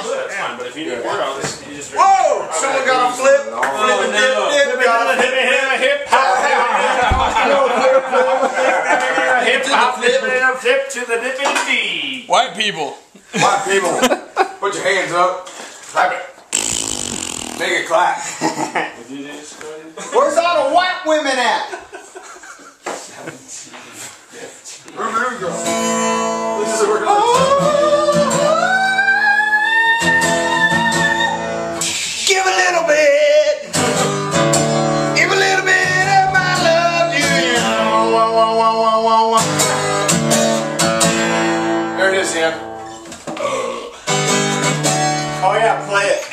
So you that's fine. But if you need more, I'll just you just. Whoa! Someone got a flip. Flip and dip, dip. Got a hip, hip, hip, hop, hip, hop, flip, and flip to the dip and D. White people. White people, put your hands up. Clap it. Make it clap. Where's all the white women at? Roo girl. This is a There it is, Oh yeah, play it.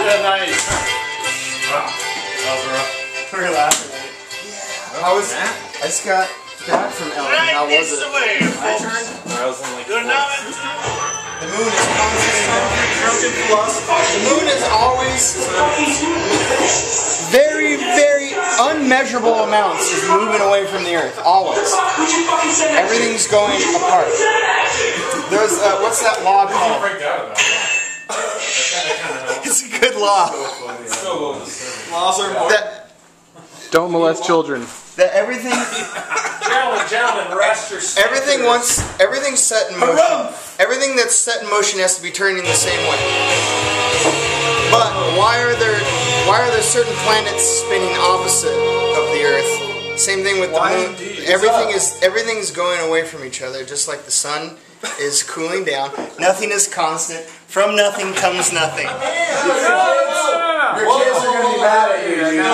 Yeah, nice. We're laughing at it. How was that? I just got back from Ellen. How was it? My turn. I was in like. Good The moon is constantly The moon is always very, very unmeasurable amounts is moving away from the Earth. Always. Everything's going apart. There's uh, what's that law called? It's a good law. Laws are that Don't molest children. that everything Gentlemen, gentlemen, rest your. everything once everything's set in motion. Everything that's set in motion has to be turning the same way. But why are there why are there certain planets spinning opposite of the Earth? Same thing with the Why moon. indeed? Everything is everything's going away from each other, just like the sun is cooling down. Nothing is constant. From nothing comes nothing. Your kids are gonna be mad at you, dude.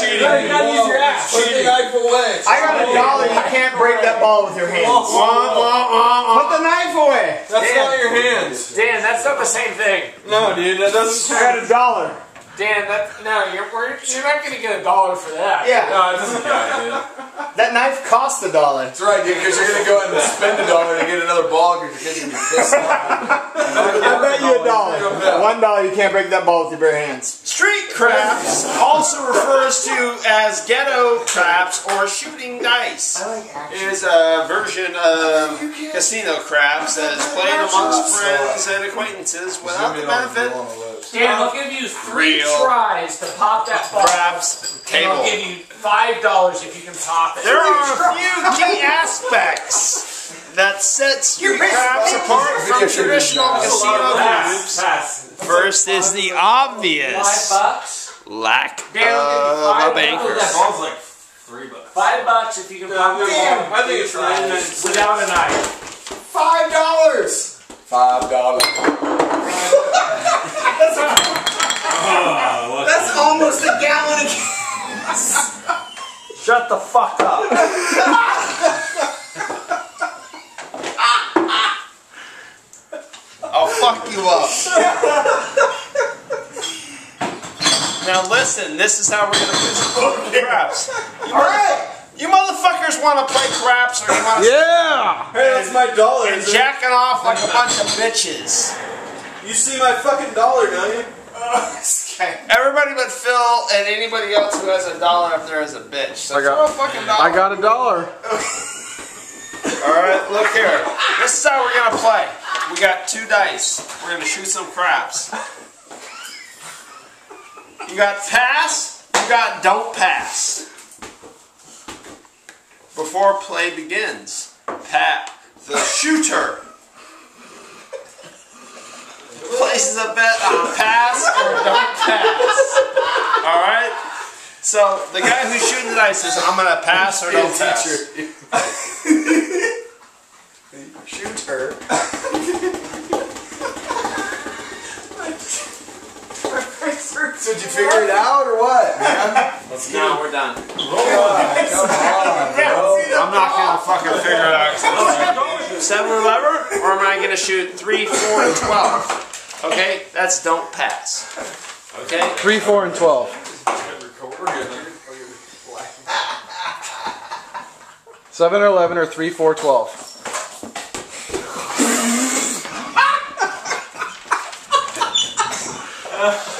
cheating. You gotta use your ass. Put the knife away. I got a dollar. You can't break that ball with your hands. Put the knife away. That's not your hands. Dan, that's not the same thing. No, dude, that doesn't. I got a dollar. Dan, that no, you're we're, you're not gonna get a dollar for that. Yeah, No, it doesn't count, that knife cost a dollar. That's right, dude, because you're gonna go and spend a dollar to get another ball because your kids are gonna be pissed. I bet you a dollar. One dollar, you can't break that ball with your bare hands. Street craps also refers to as ghetto craps or shooting dice. Is a version of casino craps that is played amongst friends and acquaintances without the benefit Dan, I'll give you three tries to pop that ball. craps And I'll table. give you five dollars if you can pop it. There are a few key aspects that set street craps apart from traditional casino Pass. Games. First is the Five obvious bucks. lack Dan, I'll give you of five a banker. dollars. ball's like three bucks. Five bucks if you can pop the Damn, ball. I think it's nine minutes. Without a knife. Five dollars. Five dollars. Oh, That's almost a gallon of gas. Shut the fuck up. I'll fuck you up. now listen, this is how we're gonna play some craps. You, Alright. you motherfuckers wanna play craps or you wanna Yeah! Hey, that's my dollar. and is jacking off like a bunch of bitches. You see my fucking dollar, don't you? okay. Everybody but Phil and anybody else who has a dollar up there is a bitch. So I got- throw a fucking dollar. I got a dollar. Alright, look here. This is how we're gonna play. We got two dice. We're gonna shoot some craps. You got pass, you got don't pass. Before play begins, Pat, the shooter, places a bet on pass or don't pass. Alright? So the guy who's shooting the dice says, I'm gonna pass or don't pass. Shoot So did you figure it out or what, man? No, we're done. Come on, bro. I'm not gonna fucking figure it out. Seven or eleven, or am I gonna shoot three, four, and twelve? Okay, that's don't pass. Okay. 3, 4, and 12. 7 or 11 or 3, 4,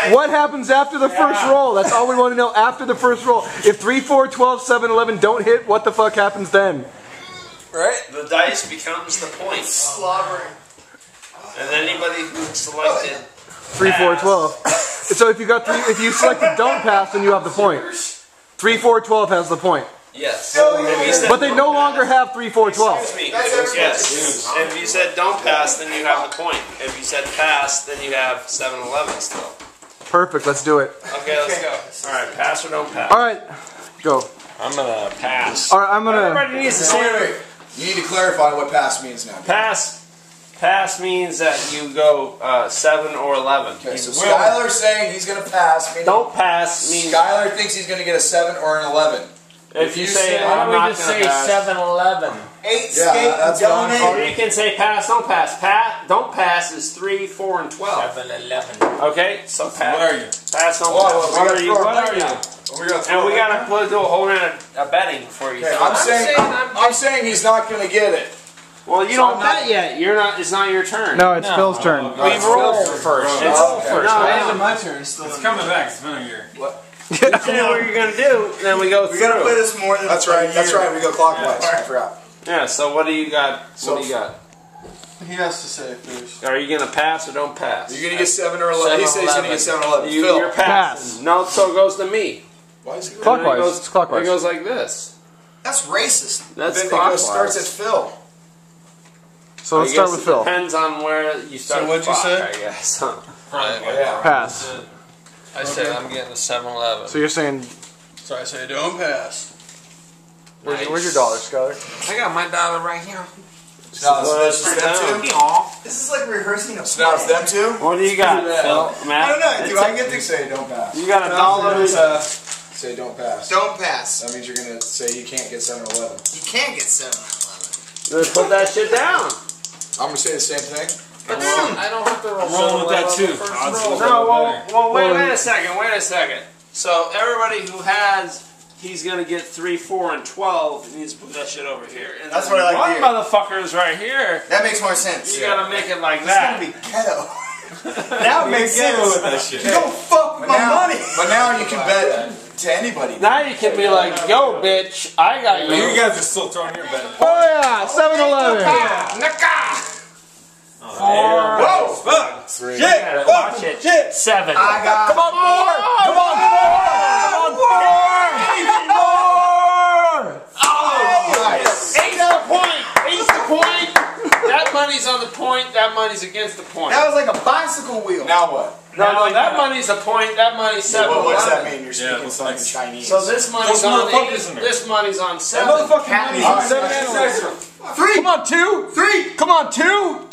12. What happens after the first roll? That's all we want to know after the first roll. If 3, 4, 12, 7, 11 don't hit, what the fuck happens then? Right? The dice becomes the point. Slobbering. And anybody who selected 3, 4, 12. So if you got three, if you selected don't pass, then you have the point. 3, 4, 12 has the point. yes. If you said But they don't no pass- longer have 3, 4, 12. Excuse me. That's Yes. If you said don't pass, then you have the point. If you said pass, then you have 7 11 still. Perfect, let's do it. Okay, let's go. Alright, pass or don't pass? All right, go. I'm gonna pass. All right, I'm gonna. Everybody needs to Wait, say wait, wait. You need to clarify what pass means now. pass. Pass means that you go uh, 7 or 11. Okay, so You will- Skyler's saying he's going to pass. Meaning Don't pass means Skyler thinks he's going to get a 7 or an 11. If you say say- I'm Why not don't we just gonna say pass. 7 11? Eight Yeah, skate that's what I'm Or donate. you can say pass, don't pass. Pass, don't pass is 3, 4, and 12. 7 11. Okay, so pass. What are you? Pass, don't Whoa, pass. we What gotta are you? throw a What bet are you? down. We're gonna And we gotta put, do a whole round of a betting before you Okay, say I'm, that. saying, saying I'm, I'm- saying he's not going to get it. Well, you don't bet yet. You're not. It's not your turn. No, it's Phil's turn. we roll first. It's Oh, okay. first. No, no. my turn. Still it's coming back. It's been a year. You say what you're gonna do, then we go We gotta play this more than That's right. That's right. We go clockwise. I forgot. Yeah. So what do you got? So- What do you got? He has to say first. Are you gonna pass or don't pass? You're going to get 7 or 11. He says he's going to get 7 or 11. You, Phil. you're passing. No, so it goes to me. Why is he Clockwise. It goes, It's clockwise. It goes like this. That's racist. That's Then it clockwise. goes, starts at Phil. So let's I start guess with it Phil. Depends on where you start. So what'd you clock, say? I guess. Yeah. Pass. I said I'm getting a 7 11. So you're saying, So I say don't pass. where's, where's your dollar, Skyler? I got my dollar right here. So now it's just them two. This is like rehearsing a So now it's them two. What do you got, Phil? Matt? I don't know. Do I get to say don't pass. You got a dollar. Uh, say don't pass. don't pass? That means you're going to say you can't get 7-Eleven. You can't get seven. Then Put that shit down. I'm going to say the same thing. I don't have to roll I'm rolling with that too. 11 first Odds roll. is No, well, better. well wait, wait a second, wait a second. So everybody who has, he's gonna get three, four, and twelve He needs to put that shit over here. And That's what I like to One hear. motherfucker is right here. That makes more sense. You gotta make it like It's gonna be ghetto. now it makes sense. with that shit. You don't fuck with But my now, money. but now you can bet to anybody. Now you can be like, yo, bitch, I got You you. guys are still throwing your bet. Oh yeah, 7-Eleven. Whoa! Fuck! Three. Shit! Watch it. Shit! Seven. I got. Come on, more! Come on, more! Come on, more! Nice. Eight's the point. Eight's the point. That money's on the point. That money's against the point. That was like a bicycle wheel. Now what? No, no, that money's the point. That money's seven. What, what's that mean? You're speaking what's something next? Chinese. So this money's Those on eight. in. This money's on That seven. motherfucking money's on seven Alright. Three. Come on, two. Three. Come on, two.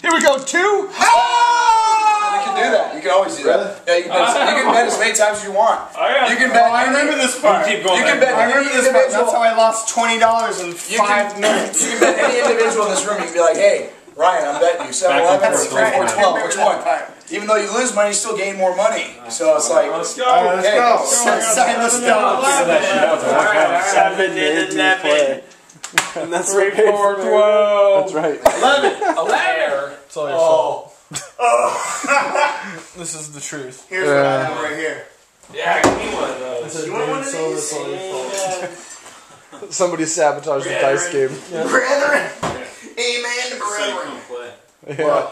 Here we go, two. you can do that. You can always do that. Yeah, you can, bet, you can bet as many times as you want. Oh, you can bet. Oh, I remember this part. Keep going You can bet I any remember this part. That's how I lost twenty dollars in You five can, minutes. you can bet any individual in this room. You can be like, hey, Ryan, I'm betting you 7 Back and 11 or forth, 3 4 right. 12. Which one? Even though you lose money, you still gain more money. So it's like, Let's go. Let's hey, go. Silas Dog. Seven and eleven. And that's Three, four, twelve. That's right. Eleven. Eleven. It's all your fault. Oh. this is the truth. Here's what I have right here. Yeah, give me one of those. You want one of these? Somebody sabotaged the dice game. Brethren. Amen, brethren. Yeah.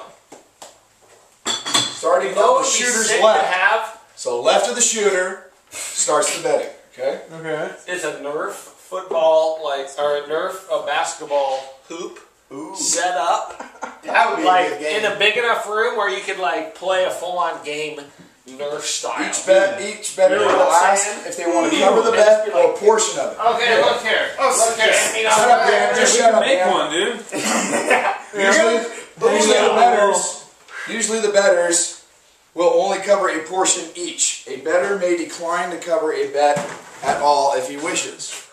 starting No, from the shooter's left. have So left of the shooter starts the betting. Okay? Okay. is a Nerf football, like or a Nerf a basketball hoop set up, That would be a like good game. in a big enough room where you could like play a full on game Nerf style. Each bet, hmm. each bettor You will what ask if they want to cover the bet or a portion of it. Okay, look here. Oh, look here. You Shut up, Dan. Just shut up, Make Dan. one, dude. Usually, usually the betters, usually the betters will only cover a portion each. A bettor may decline to cover a bet at all if he wishes.